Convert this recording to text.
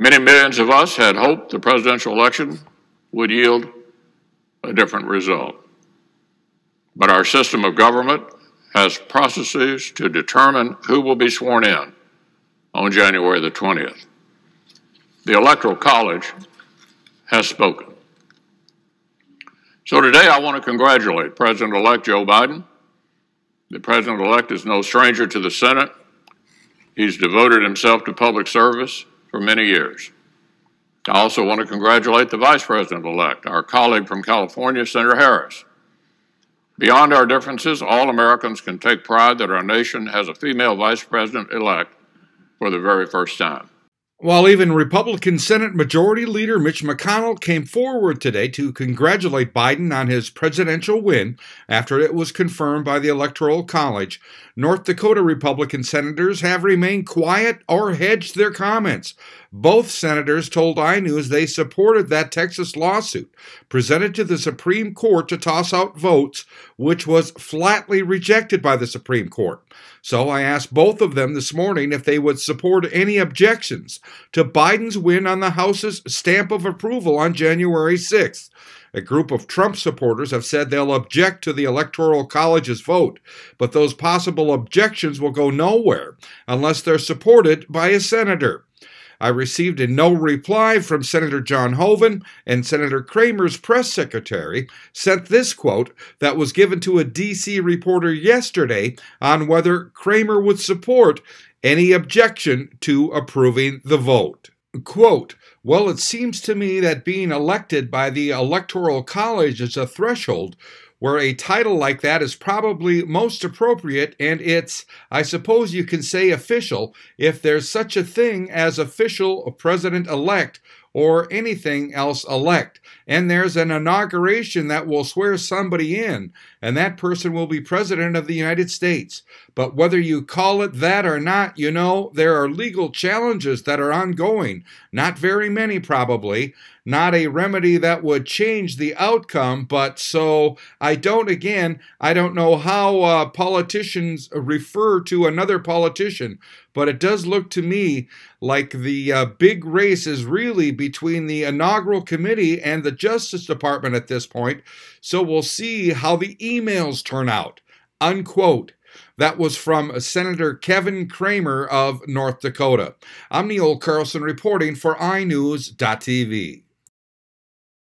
Many millions of us had hoped the presidential election would yield a different result. But our system of government has processes to determine who will be sworn in on January the 20th. The Electoral College has spoken. So today I want to congratulate President elect Joe Biden. The President elect is no stranger to the Senate. He's devoted himself to public service for many years. I also want to congratulate the Vice President elect, our colleague from California, Senator Harris. Beyond our differences, all Americans can take pride that our nation has a female Vice President elect for the very first time. While even Republican Senate Majority Leader Mitch McConnell came forward today to congratulate Biden on his presidential win after it was confirmed by the Electoral College, North Dakota Republican senators have remained quiet or hedged their comments. Both senators told iNewZ they supported that Texas lawsuit presented to the Supreme Court to toss out votes, which was flatly rejected by the Supreme Court. So I asked both of them this morning if they would support any objections to Biden's win on the House's stamp of approval on January 6th. A group of Trump supporters have said they'll object to the Electoral College's vote, but those possible objections will go nowhere unless they're supported by a senator. I received a no reply from Senator John Hoeven, and Senator Cramer's press secretary sent this quote that was given to a D.C. reporter yesterday on whether Cramer would support any objection to approving the vote. Quote, well, it seems to me that being elected by the Electoral College is a threshold where a title like that is probably most appropriate, and it's, I suppose you can say, official, if there's such a thing as official president elect or anything else elect. And there's an inauguration that will swear somebody in, and that person will be President of the United States. But whether you call it that or not, you know, there are legal challenges that are ongoing. Not very many, probably. Not a remedy that would change the outcome, but so I don't, again, I don't know how uh, politicians refer to another politician, but it does look to me like the uh, big race is really between the inaugural committee and the Justice Department at this point. So we'll see how the emails turn out. Unquote. That was from Senator Kevin Cramer of North Dakota. I'm Neil Carlson reporting for iNewZ.TV.